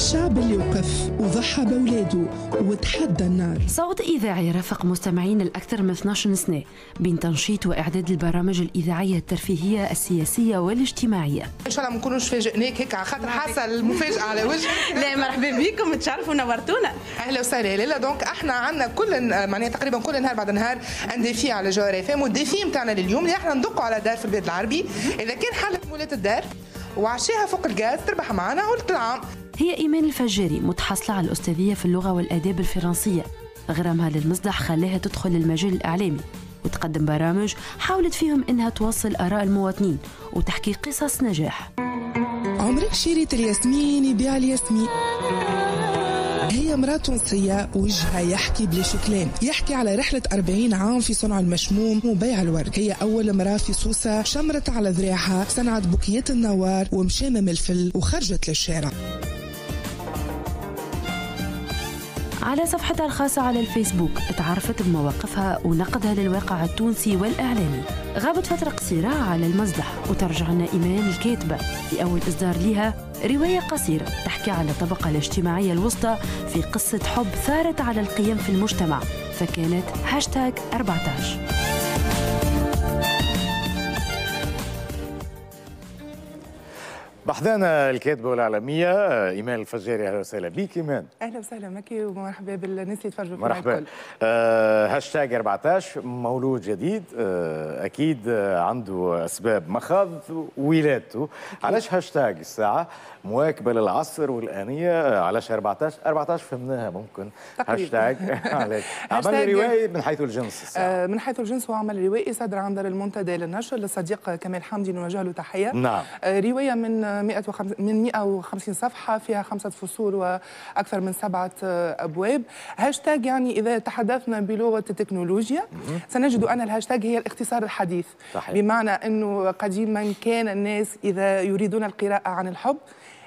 الشعب اللي وقف وضحى بولاده وتحدى النار. صوت إذاعي رافق مستمعين الأكثر من 12 سنة بين تنشيط وإعداد البرامج الإذاعية الترفيهية السياسية والاجتماعية. إن شاء الله ما نكونوش فاجئناك هيك على خاطر حاسه المفاجاه على وجهك. لا مرحبا بكم تشرفوا نورتونا. أهلا وسهلا لالة donc إحنا عندنا كل معناها تقريبا كل نهار بعد نهار un défi على جوهر FM وال défi نتاعنا لليوم اللي إحنا ندقوا على دار في البيت العربي. إذا كان حلت مولات الدار وعشاها فوق الغاز تربح معنا ولد العام هي إيمان الفجاري متحصلة على الأستاذية في اللغة والآداب الفرنسية. غرامها للمصدح خلاها تدخل المجال الإعلامي وتقدم برامج حاولت فيهم إنها توصل آراء المواطنين وتحكي قصص نجاح. عمرك شريت الياسمين يبيع الياسمين. هي امرأة تونسية وجهها يحكي بلا كلام يحكي على رحلة 40 عام في صنع المشموم وبيع الورد هي أول امرأة في سوسة شمرت على ذراعها صنعت بوكيات النوار ومشامم الفل وخرجت للشارع. على صفحتها الخاصة على الفيسبوك. تعرفت بمواقفها ونقدها للواقع التونسي والإعلامي. غابت فترة قصيرة على المزدح وترجع لنا إيمان الكاتبة. في أول إصدار لها رواية قصيرة تحكي على الطبقة الاجتماعية الوسطى في قصة حب ثارت على القيم في المجتمع فكانت هاشتاج 14 بحثنا الكاتبة والإعلامية إيمان الفجاري أهلا وسهلا بيك إيمان. أهلا وسهلا مكي ومرحبا بالناس اللي يتفرجوا مرحبا. آه هاشتاج 14 مولود جديد آه أكيد آه، عنده أسباب مخاض ولادته علاش هاشتاج الساعة؟ مواكبة للعصر والآنية آه، علاش 14 14 فهمناها ممكن. هاشتاج. عمل رواية من حيث الجنس الساعة. آه، من حيث الجنس هو عمل روائي صدر عن دار المنتدى للنشر للصديق كمال حمدي نوجه له تحية. نعم. آه، رواية من 150 من 150 صفحة فيها خمسة فصول وأكثر من سبعة أبواب. هاشتاج يعني إذا تحدثنا بلغة التكنولوجيا سنجد أن الهاشتاج هي الاختصار الحديث. صحيح. بمعنى إنه قديما كان الناس إذا يريدون القراءة عن الحب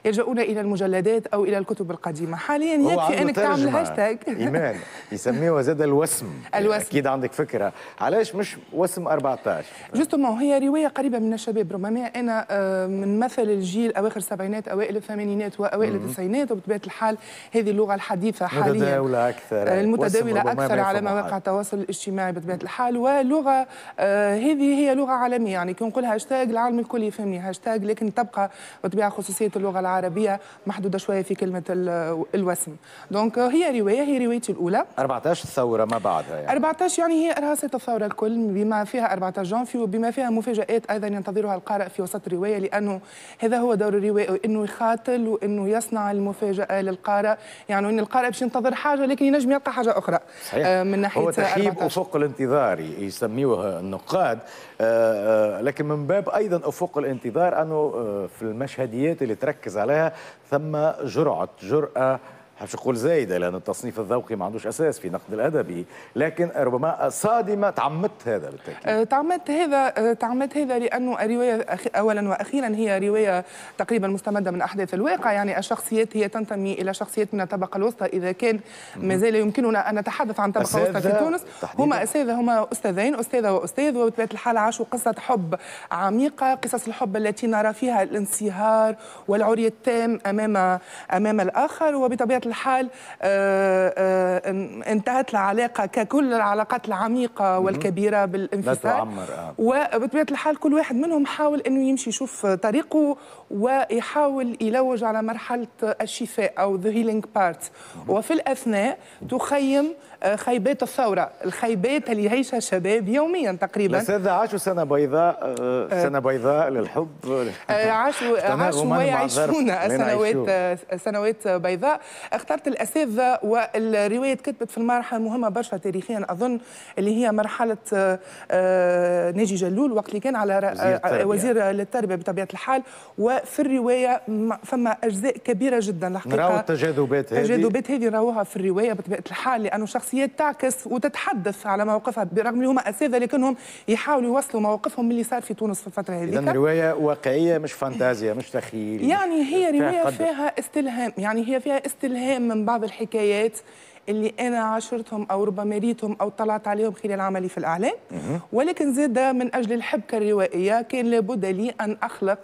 يلجؤون إلى المجلدات أو إلى الكتب القديمة. حاليا يكفي أنك تعمل. هاشتاج. إيمان. يسميوها زاد الوسم. الوسم. أكيد عندك فكرة. علاش مش وسم 14 justement هي رواية قريبة من الشباب. ربما أنا آه، من مثل الجيل أواخر السبعينات أوائل الثمانينات وأوائل التسعينات وبطبيعة الحال هذه اللغة الحديثة حاليا. متداولة أكثر. آه، ربما أكثر على مواقع. التواصل الاجتماعي بطبيعة الحال. ولغة آه، هذه هي لغة عالمية. يعني كي نقول هاشتاج العالم الكل يفهمني هاشتاج لكن تبقى بطبيعة خصوصية اللغة العربيه محدودة شوية في كلمة ال- الوسم. donc هي رواية هي روايتي الأولى. 14 ثورة ما بعدها يعني. 14 يعني هي إرهاصة الثورة الكل بما فيها 14 جانفي وبما فيها مفاجآت أيضا ينتظرها القارئ في وسط الرواية لأنه هذا هو دور الرواية أنه يخاطل وأنه يصنع المفاجأة للقارئ. يعني أن القارئ باش ينتظر حاجة لكن ينجم يلقى حاجة أخرى. صحيح. آه، من ناحية هو تخيب 14. أفق الانتظار يسميوها النقاد. آه، آه، لكن من باب أيضا أفق الانتظار أنه في المشهديات اللي تركز عليها ثم جرعه جرأة مش نقول زايده لأن التصنيف الذوقي ما عندوش أساس في نقد الادبي لكن ربما صادمة تعمدت هذا بالتأكيد. آه، تعمدت هذا آه، تعمدت هذا لأنه الرواية اولا وأخيرا هي رواية تقريبا مستمدة من أحداث الواقع يعني الشخصيات هي تنتمي إلى شخصيات من الطبقة الوسطى إذا كان ما زال يمكننا أن نتحدث عن طبقة وسطى في تونس. تحديداً. هما اساتذه هما أستاذين أستاذة وأستاذ وبطبيعه الحال عاشوا قصة حب عميقة قصص الحب التي نرى فيها الانصهار والعري التام امام أمام الآخر وبطبيعة الحال آه، آه، إن- انتهت العلاقة ككل العلاقات العميقة والكبيرة لا بالانفصال. تعمر آه. وبطبيعة الحال كل واحد منهم حاول إنه يمشي يشوف طريقه ويحاول يلوج على مرحلة الشفاء أو the healing part وفي الأثناء تخيم خيبات الثورة الخيبات اللي يعيشها الشباب يوميا تقريبا. الأساتذة عاشوا سنة بيضاء سنة بيضاء للحب. عاشوا عاشوا ويعيشون سنوات سنوات بيضاء. اخترت الاساتذه والرواية كتبت في المرحلة مهمة برشا تاريخيا أظن اللي هي مرحلة آه، آه، ناجي جلول وقت اللي كان على وزير التربية. آه، وزير للتربيه بطبيعة الحال. وفي الرواية فما أجزاء كبيرة جدا. الحقيقة نراو التجاذبات هذه. التجاذبات هذه نراوها في الرواية بطبيعة الحال لأنه شخصيات تعكس وتتحدث على مواقفها برغم اللي هما أساتذة لكنهم يحاولوا يوصلوا مواقفهم من اللي صار في تونس في الفترة إذا هذيك رواية واقعية مش فانتازيا مش تخيل يعني هي رواية. فيها استلهام يعني هي فيها استلهام. من بعض الحكايات اللي أنا عاشرتهم أو ربما ريتهم أو طلعت عليهم خلال عملي في الإعلام. ولكن زاد من أجل الحبكة الروائية كان لابد لي أن أخلق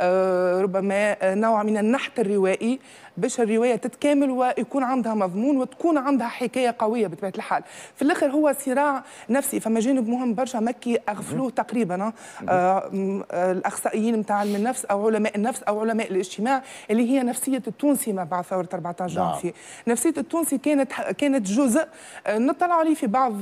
آه، ربما آه، نوع من النحت الروائي باش الرواية تتكامل ويكون عندها مضمون وتكون عندها حكاية قوية بطبيعة الحال. في الآخر هو صراع نفسي. فما جانب مهم برشا مكي أغفلوه تقريبا آه، الأخصائيين نتاع علم النفس أو علماء النفس أو علماء الاجتماع اللي هي نفسية التونسي ما بعد ثورة 14 نعم. جانفي نفسية التونسي كانت كانت جزء آه، نطلع عليه في بعض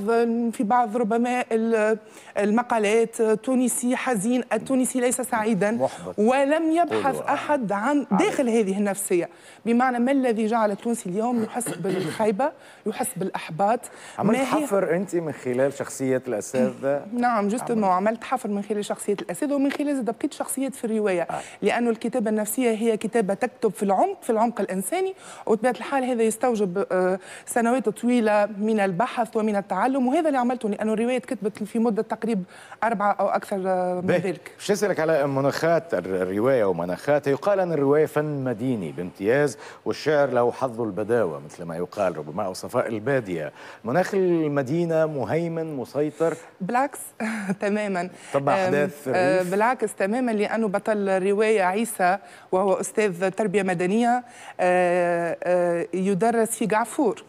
في بعض ربما ال- المقالات آه، تونسي حزين التونسي ليس سعيدا. ولم يبحث. أحد عن داخل هذه النفسية. بمعنى ما الذي جعل التونسي اليوم يحس بالخيبة يحس بالأحباط؟ عملت حفر أنت من خلال شخصية الاساتذه نعم justement عملت. حفر من خلال شخصية الأساتذة ومن خلال زاد بقيت شخصيات في الرواية. آه. لأنه الكتابة النفسية هي كتابة تكتب في العمق في العمق الإنساني وبطبيعة الحال هذا يستوجب آه، سنوات طويلة من البحث ومن التعلم وهذا اللي عملته لأنه الرواية كتبت في مدة تقريب أربعة أو أكثر آه، من. ذلك. مش اسالك على مناخات الر- الرواية ومناخاتها يقال أن الرواية فن مديني بامتياز والشعر له حظ البداوة مثل ما يقال ربما أو صفاء البادية. مناخ المدينة مهيمن مسيطر؟ بالعكس تماما. طبع أحداث آه، الريف. بالعكس تماما لأنه بطل الرواية عيسى وهو أستاذ تربية مدنية آه، يدرس في قعفور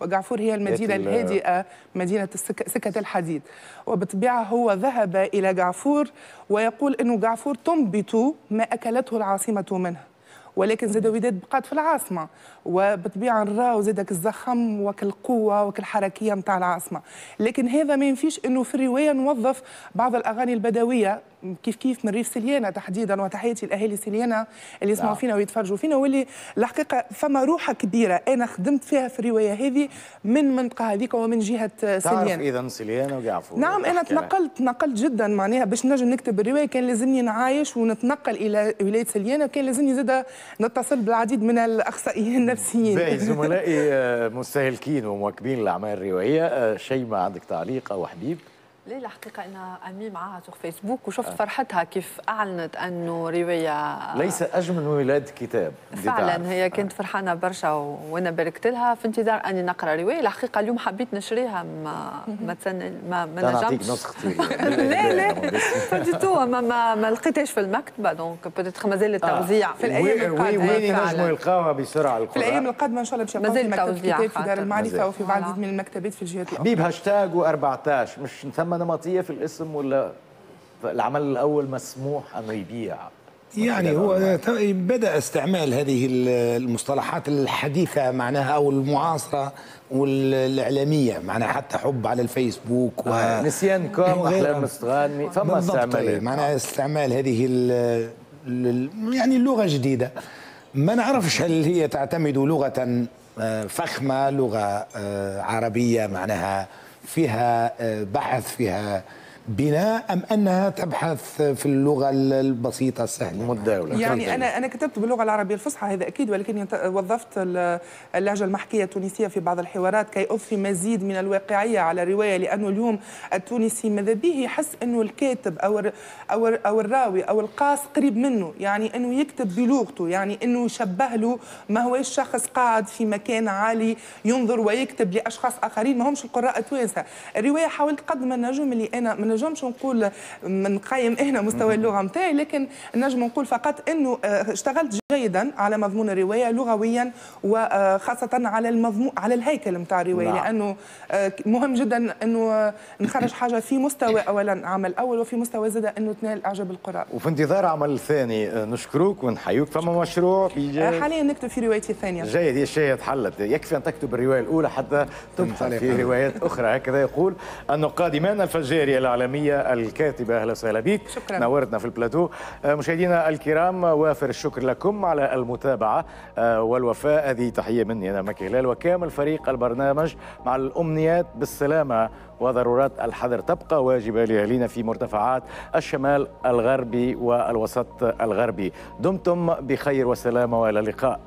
وقعفور هي المدينة ال- الهادئة مدينة سكة الحديد. وبطبيعة هو ذهب إلى قعفور ويقول أنه قعفور تنبت ما أكلته العاصمة منه. ولكن زاد وداد بقات في العاصمة. وبطبيعة نراو زادك الزخم وكالقوة وكالحركية نتاع العاصمة. لكن هذا ما ينفيش إنه في الرواية نوظف بعض الأغاني البدوية كيف كيف من ريف سليانه تحديدا وتحياتي لأهالي سليانه اللي يسمعوا نعم. فينا ويتفرجوا فينا واللي الحقيقة فما روحة كبيرة أنا خدمت فيها في الرواية هذه من منطقة هذيك ومن جهة تعرف سليانه اذا سليانه وقعفور نعم أنا. تنقلت تنقلت جدا معناها باش نجم نكتب الرواية كان لازمني نعايش ونتنقل إلى ولاية سليانه كان لازمني زاد نتصل بالعديد من الأخصائيين النفسيين باهي زملائي آه، مستهلكين ومواكبين الأعمال الروائية آه، شيماء عندك تعليق أو حبيب ليه الحقيقة أنا أمي معاها في فيسبوك وشفت فرحتها كيف أعلنت أنه رواية ليس أجمل من ولاد كتاب. فعلا هي كنت فرحانة برشا و- وأنا باركت لها في انتظار أني نقرأ رواية. الحقيقة اليوم حبيت نشريها ما ما تسن ما, ما نجمتش نسختي. لا لا pas du tout ما ما, ما لقيتهاش في المكتبة donc peut-être مازال التوزيع في الأيام القادمة وين. ينجموا يلقاوها بسرعة في القراء الأيام القادمة إن شاء الله باش في مازال مكتب توزيع كتاب في دار مازال. وفي بعض. من المكتبات في الجهات الأخرى. حبيب هاشتاج و14 مش ثم نمطية في الاسم ولا العمل الأول مسموح انه يبيع؟ يعني هو بدأ استعمال هذه ال- المصطلحات الحديثة معناها أو المعاصرة والإعلامية معناها حتى حب على الفيسبوك و... نسيان com. أحلام مستغانمي فما بالضبط استعمالات إيه، معناها استعمال هذه ال يعني اللغة جديدة. ما نعرفش هل هي تعتمد لغة آه، فخمة لغة آه، عربية معناها فيها آه، بحث فيها بناء أم أنها تبحث في اللغة البسيطة السهلة؟ متداولة يعني أنا أنا كتبت باللغة العربية الفصحى هذا أكيد ولكن وظفت ال- اللهجة المحكية التونسية في بعض الحوارات كي أضفي مزيد من الواقعية على الروايه لأنه اليوم التونسي ماذا به يحس أنه الكاتب أو الر- أو الراوي أو القاص قريب منه يعني أنه يكتب بلغته يعني أنه يشبه له ما هوش شخص قاعد في مكان عالي ينظر ويكتب لأشخاص آخرين ما همش القراء التوانسه الرواية حاولت قد ما نجم اللي أنا ما نجمش نقول نقيم هنا مستوى اللغة نتاعي لكن نجم نقول فقط إنه آه، اشتغلت جيدا على مضمون الرواية لغويا وخاصة على المضمون على الهيكل نتاع الرواية نعم. لأنه آه، مهم جدا إنه نخرج حاجة في مستوى اولا عمل أول وفي مستوى زاد إنه تنال إعجاب القراء. وفي انتظار عمل ثاني آه، نشكروك ونحيوك. فما مشروع؟ آه، حاليا نكتب في روايتي الثانية. جيد هي الشيء حلت يكفي أن تكتب الرواية الأولى حتى تبحث في روايات أخرى. هكذا يقول النقاد إيمان الفجاري العالمية الكاتبة أهلا وسهلا بك. شكراً. نورتنا في البلاتو. مشاهدينا الكرام وافر الشكر لكم. على المتابعة آه، والوفاء. هذه تحية مني أنا مكي هلال وكامل فريق البرنامج مع الأمنيات بالسلامة وضرورات الحذر. تبقى واجبة لأهالينا في مرتفعات الشمال الغربي والوسط الغربي. دمتم بخير وسلامة وإلى اللقاء.